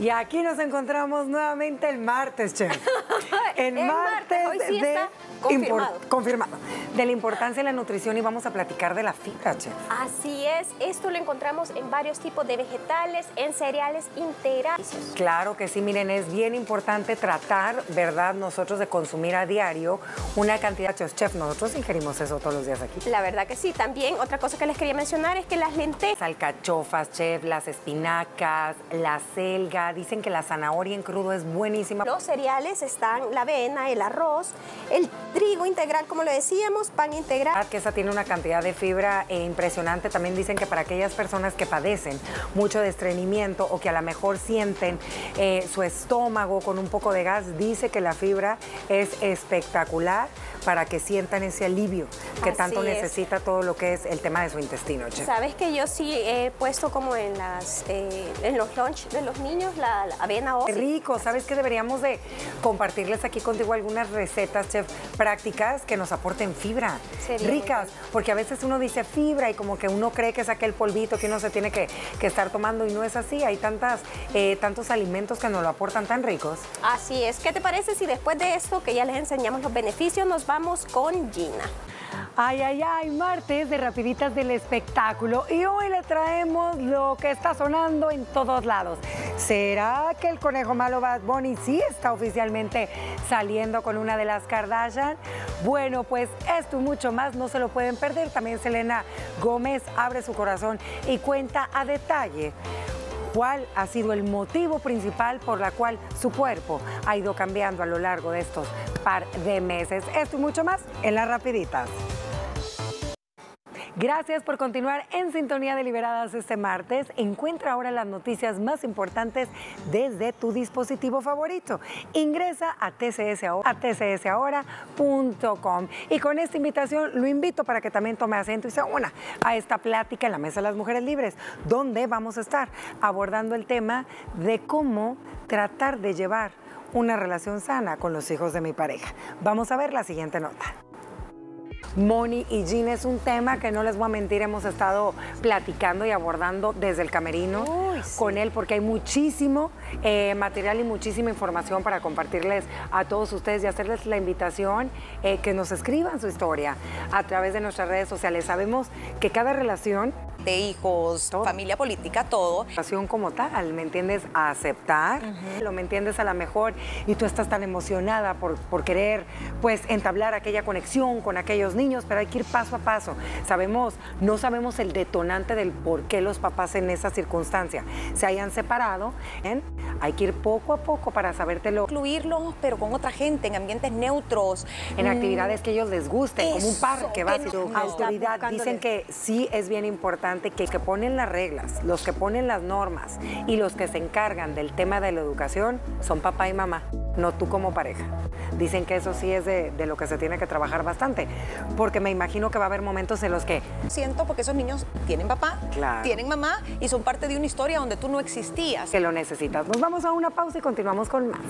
Y aquí nos encontramos nuevamente el martes, chef. El, martes, hoy sí de está confirmado. confirmado. De la importancia de la nutrición y vamos a platicar de la fibra, chef. Así es, esto lo encontramos en varios tipos de vegetales, en cereales integrales. Claro que sí, miren, es bien importante tratar, ¿verdad? Nosotros de consumir a diario una cantidad, chef, nosotros ingerimos eso todos los días aquí. La verdad que sí, también otra cosa que les quería mencionar es que las lentejas... Alcachofas, chef, las espinacas, la selga, dicen que la zanahoria en crudo es buenísima. Los cereales están la avena, el arroz, el trigo integral, como lo decíamos, pan integral. Que esa tiene una cantidad de fibra eh, impresionante. También dicen que para aquellas personas que padecen mucho de estreñimiento o que a lo mejor sienten eh, su estómago con un poco de gas, dice que la fibra es espectacular para que sientan ese alivio que tanto necesita todo lo que es el tema de su intestino. Sabes que yo sí he puesto como en las eh, en los lunch de los niños la, avena o rico, sabes que deberíamos de compartirles aquí contigo algunas recetas, chef, prácticas que nos aporten fibra, ricas, porque a veces uno dice fibra y como que uno cree que es aquel polvito que uno se tiene que, estar tomando y no es así, hay tantas, eh, tantos alimentos que nos lo aportan tan ricos. Así es, ¿qué te parece si después de esto que ya les enseñamos los beneficios nos vamos con Gina? Ay, ay, ay, martes de Rapiditas del Espectáculo y hoy le traemos lo que está sonando en todos lados. ¿Será que el conejo malo Bad Bunny sí está oficialmente saliendo con una de las Kardashian? Bueno, pues esto y mucho más no se lo pueden perder. También Selena Gómez abre su corazón y cuenta a detalle cuál ha sido el motivo principal por la cual su cuerpo ha ido cambiando a lo largo de estos par de meses. Esto y mucho más en las rapiditas. Gracias por continuar en sintonía de Liberadas este martes. Encuentra ahora las noticias más importantes desde tu dispositivo favorito. Ingresa a, tcsahora.com. Y con esta invitación lo invito para que también tome acento y se una a esta plática en la Mesa de las Mujeres Libres, donde vamos a estar abordando el tema de cómo tratar de llevar una relación sana con los hijos de mi pareja. Vamos a ver la siguiente nota. Moni y Jean es un tema que no les voy a mentir, hemos estado platicando y abordando desde el camerino con él porque hay muchísimo eh, material y muchísima información para compartirles a todos ustedes y hacerles la invitación eh, que nos escriban su historia a través de nuestras redes sociales. Sabemos que cada relación de hijos, familia política, todo. Relación como tal, ¿me entiendes? A aceptar, lo me entiendes a la mejor y tú estás tan emocionada por, por querer pues entablar aquella conexión con aquellos niños, pero hay que ir paso a paso. Sabemos, no sabemos el detonante del por qué los papás en esa circunstancia se hayan separado. Hay que ir poco a poco para sabértelo. Incluirlos, pero con otra gente, en ambientes neutros. En actividades que ellos les gusten, como un parque básico. autoridad dicen que sí es bien importante que, que ponen las reglas, los que ponen las normas y los que se encargan del tema de la educación son papá y mamá, no tú como pareja. Dicen que eso sí es de, de lo que se tiene que trabajar bastante, porque me imagino que va a haber momentos en los que... Siento porque esos niños tienen papá, tienen mamá y son parte de una historia donde tú no existías. Que lo necesitas. Nos vamos a una pausa y continuamos con más.